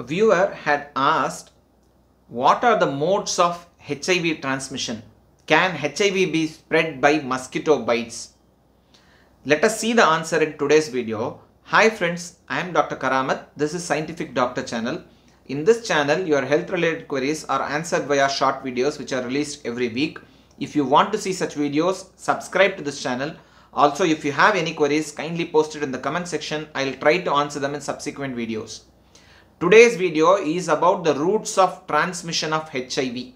A viewer had asked, What are the modes of HIV transmission? Can HIV be spread by mosquito bites? Let us see the answer in today's video. Hi friends, I am Dr. Karamat. This is Scientific Doctor channel. In this channel, your health related queries are answered via short videos which are released every week. If you want to see such videos, subscribe to this channel. Also, if you have any queries, kindly post it in the comment section. I'll try to answer them in subsequent videos. Today's video is about the routes of transmission of HIV.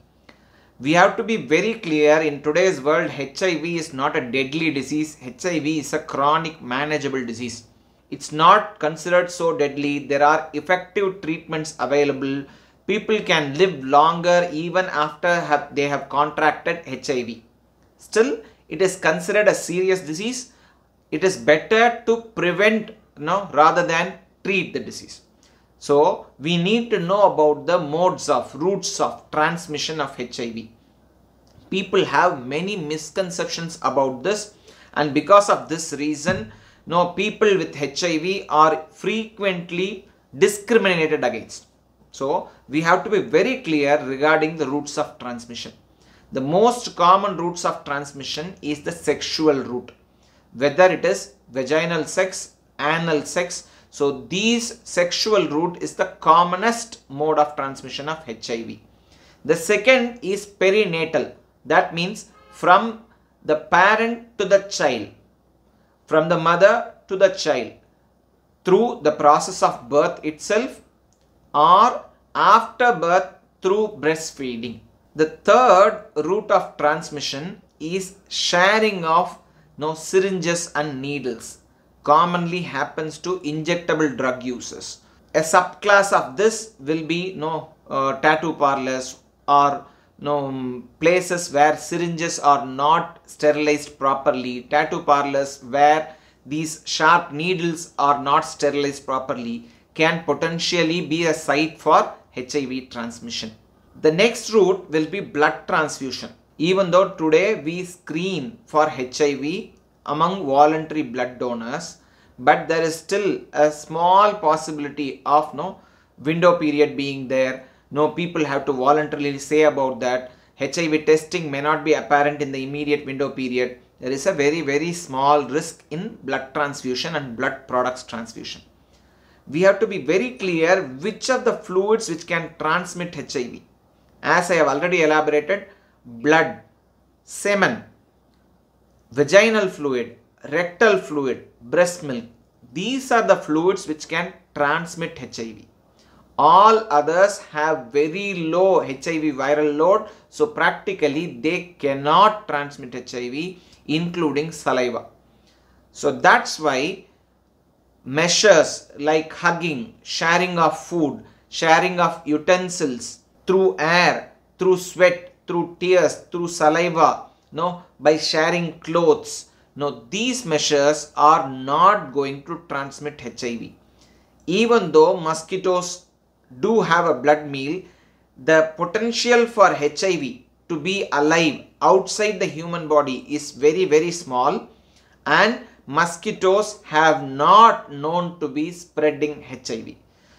We have to be very clear in today's world, HIV is not a deadly disease. HIV is a chronic manageable disease. It's not considered so deadly. There are effective treatments available. People can live longer even after have, they have contracted HIV. Still, it is considered a serious disease. It is better to prevent no, rather than treat the disease. So, we need to know about the modes of routes of transmission of HIV. People have many misconceptions about this and because of this reason, no people with HIV are frequently discriminated against. So, we have to be very clear regarding the routes of transmission. The most common routes of transmission is the sexual route, whether it is vaginal sex, anal sex. So, these sexual route is the commonest mode of transmission of HIV. The second is perinatal. That means from the parent to the child, from the mother to the child, through the process of birth itself or after birth through breastfeeding. The third route of transmission is sharing of no syringes and needles commonly happens to injectable drug users. A subclass of this will be no uh, tattoo parlors or no places where syringes are not sterilized properly, tattoo parlors where these sharp needles are not sterilized properly can potentially be a site for HIV transmission. The next route will be blood transfusion. Even though today we screen for HIV among voluntary blood donors, but there is still a small possibility of no window period being there. No people have to voluntarily say about that. HIV testing may not be apparent in the immediate window period. There is a very very small risk in blood transfusion and blood products transfusion we have to be very clear which of the fluids which can transmit HIV. As I have already elaborated, blood, semen, vaginal fluid, rectal fluid, breast milk. These are the fluids which can transmit HIV. All others have very low HIV viral load. So practically they cannot transmit HIV including saliva. So that's why measures like hugging, sharing of food, sharing of utensils through air, through sweat, through tears, through saliva, no, by sharing clothes. No, these measures are not going to transmit HIV. Even though mosquitoes do have a blood meal, the potential for HIV to be alive outside the human body is very, very small and mosquitoes have not known to be spreading HIV.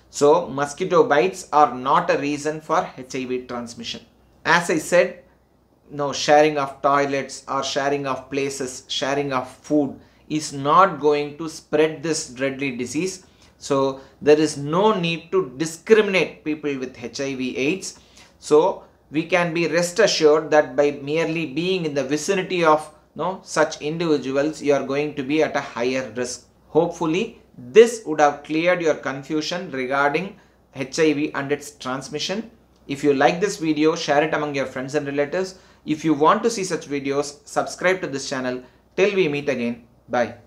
So, mosquito bites are not a reason for HIV transmission. As I said, no sharing of toilets or sharing of places, sharing of food is not going to spread this deadly disease. So, there is no need to discriminate people with HIV AIDS. So, we can be rest assured that by merely being in the vicinity of no such individuals you are going to be at a higher risk hopefully this would have cleared your confusion regarding hiv and its transmission if you like this video share it among your friends and relatives if you want to see such videos subscribe to this channel. Till we meet again. Bye